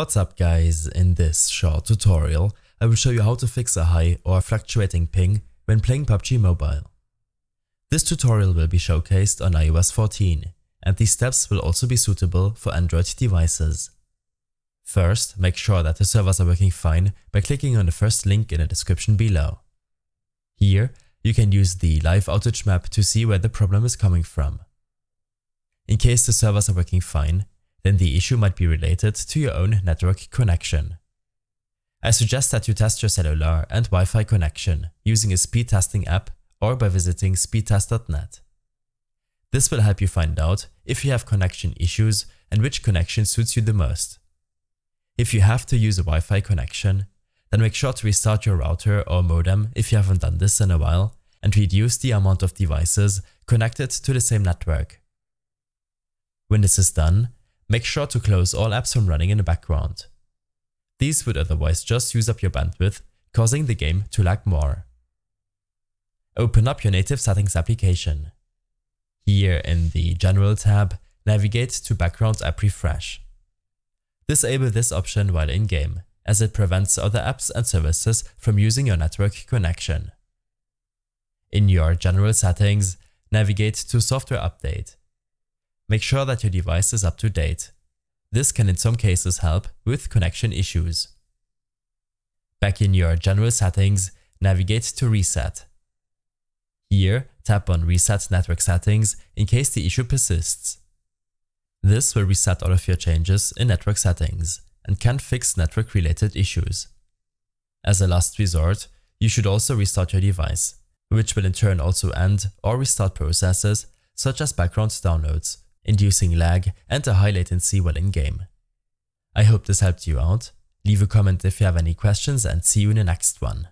What's up guys, in this short tutorial I will show you how to fix a high or fluctuating ping when playing PUBG Mobile. This tutorial will be showcased on iOS 14 and these steps will also be suitable for Android devices. First, make sure that the servers are working fine by clicking on the first link in the description below. Here, you can use the live outage map to see where the problem is coming from. In case the servers are working fine, then the issue might be related to your own network connection. I suggest that you test your cellular and Wi-Fi connection using a speed testing app or by visiting speedtest.net. This will help you find out if you have connection issues and which connection suits you the most. If you have to use a Wi-Fi connection, then make sure to restart your router or modem if you haven't done this in a while and reduce the amount of devices connected to the same network. When this is done, make sure to close all apps from running in the background. These would otherwise just use up your bandwidth, causing the game to lag more. Open up your native settings application. Here in the General tab, navigate to Background App Refresh. Disable this option while in-game, as it prevents other apps and services from using your network connection. In your General settings, navigate to Software Update Make sure that your device is up to date. This can in some cases help with connection issues. Back in your general settings, navigate to Reset. Here, tap on Reset Network Settings in case the issue persists. This will reset all of your changes in network settings and can fix network-related issues. As a last resort, you should also restart your device, which will in turn also end or restart processes such as background downloads inducing lag and a high latency while in-game. I hope this helped you out. Leave a comment if you have any questions and see you in the next one.